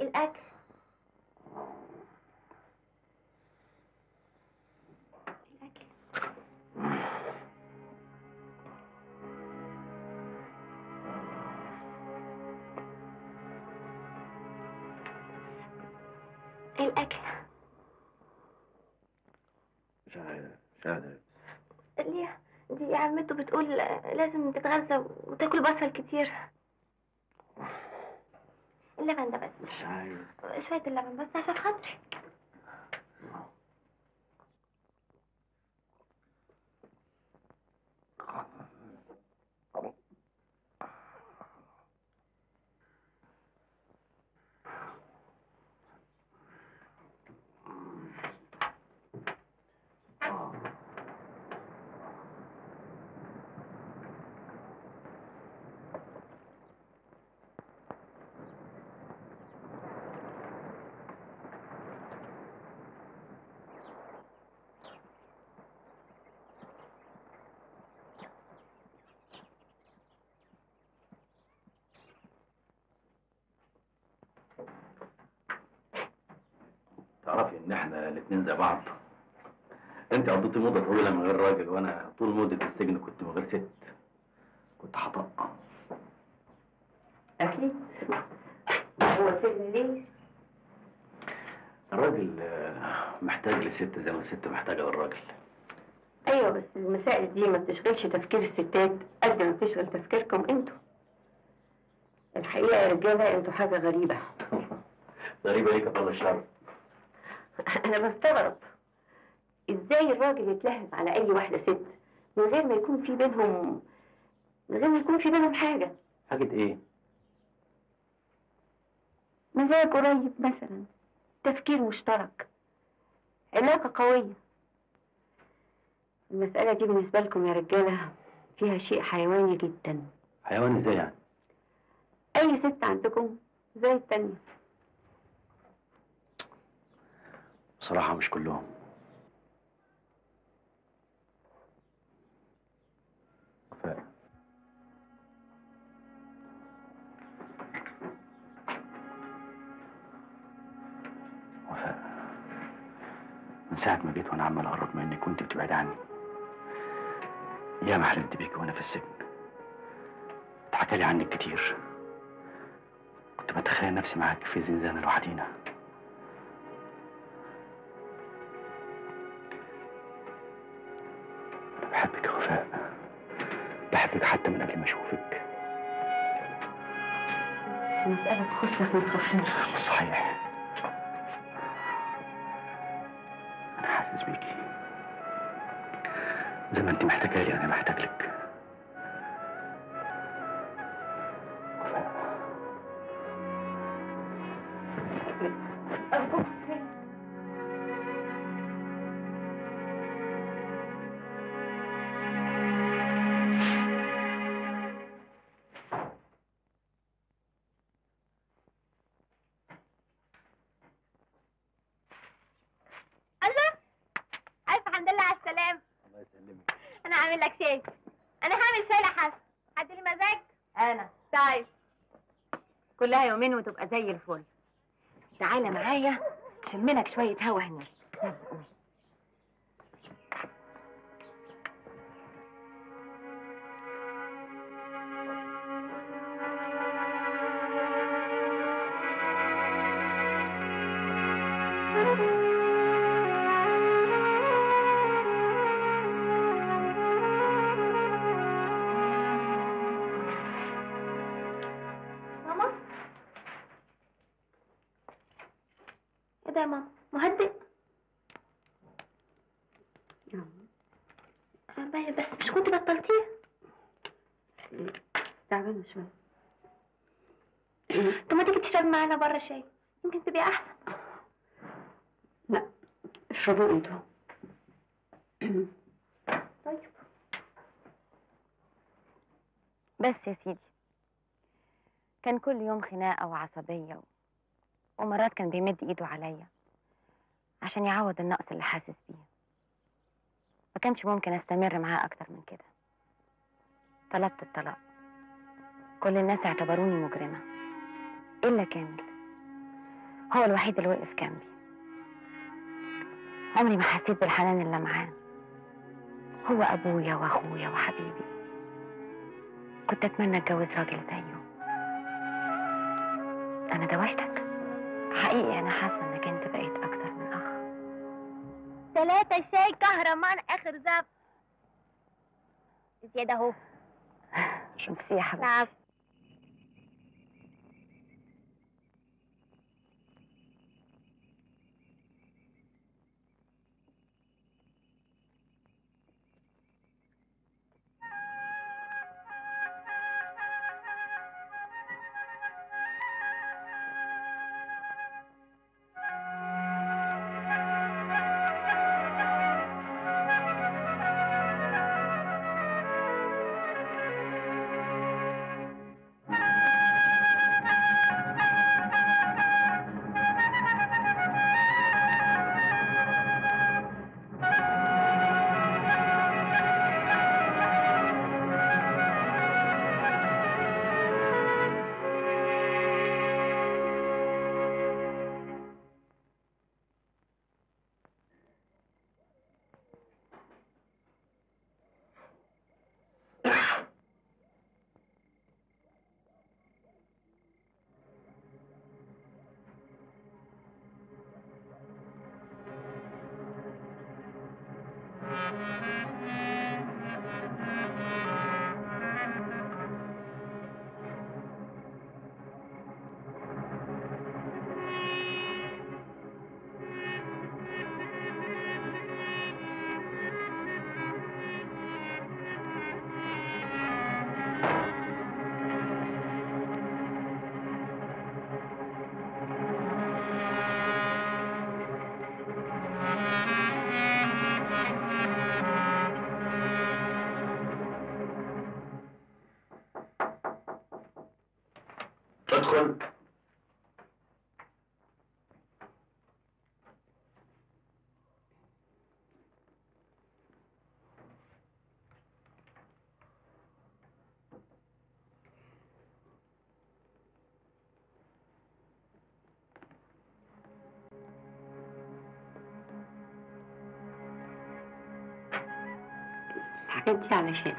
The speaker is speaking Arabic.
الأكل. الأكل. الأكل. مش عارف مش عارف ليه؟ دي عمته بتقول لازم تتغذى وتاكل بصل كتير. اللبن ده بس. مش عارف. شوية اللبن بس عشان خاطري. إن إحنا الاتنين زي بعض. أنت قضيتي مدة طويلة من غير راجل وأنا طول مدة السجن كنت من غير ست. كنت هطق أكيد هو سجن ليه؟ الراجل آه، محتاج لست زي ما الست محتاجة للراجل. أيوة بس المسائل دي ما بتشغلش تفكير الستات قد ما بتشغل تفكيركم أنتوا. الحقيقة يا رجالة أنتوا حاجة غريبة. غريبة ليك يا طال الشر. أنا بستغرب. إزاي الراجل يتلهف على أي واحدة ست من غير ما يكون في بينهم من غير ما يكون في بينهم حاجة؟ حاجة إيه؟ مزاج قريب مثلا تفكير مشترك علاقة قوية. المسألة دي بالنسبة لكم يا رجالة فيها شيء حيواني جدا. حيوان إزاي يعني؟ أي ست عندكم زي التانية. بصراحة مش كلهم. وفاء وفاء من ساعة ما جيت وأنا عمال أقرب منك كنت بتبعد عني ياما حلمت بيك وأنا في السجن. اتحكى لي عنك كتير. كنت بتخيل نفسي معاك في زنزانة لوحدينا. بحبك يا وفاء. بحبك حتى من قبل ما أشوفك. المسألة تخصك ما تخصنيش مش صحيح. أنا حاسس بيكي. زي ما أنت محتاجة لي أنا محتاج لك هعمل لك شاي. أنا هعمل شاي لحسن حد لي مزاج؟ أنا. طيب. كلها يومين وتبقى زي الفل. تعالى معايا شملك شوية هوا هناك. إيه ده يا ماما مهدئ آه، بس مش كنت بطلتيه تعبانة شوية طب ما تيجي تشرب معانا بره شاي. يمكن تبقى أحسن. لا اشربوا أنتوا. طيب. بس يا سيدي كان كل يوم خناقة وعصبية و... ومرات كان بيمد إيده عليا عشان يعوض النقص اللي حاسس بيه. ما كانش ممكن أستمر معاه أكتر من كده. طلبت الطلاق. كل الناس اعتبروني مجرمة. إلا كامل. هو الوحيد اللي وقف جنبي. عمري ما حسيت بالحنان اللي معاه. هو أبويا وأخويا وحبيبي. كنت أتمنى أتجوز راجل زيه. أنا دوشتك. حقيقي أنا حاسة إنك أنت بقيت أكتر من أخ. ثلاثة شاي كهرمان آخر زب زيادة أهو. ميرسي يا حبيبتي. نعم. 他跟嫁了谁？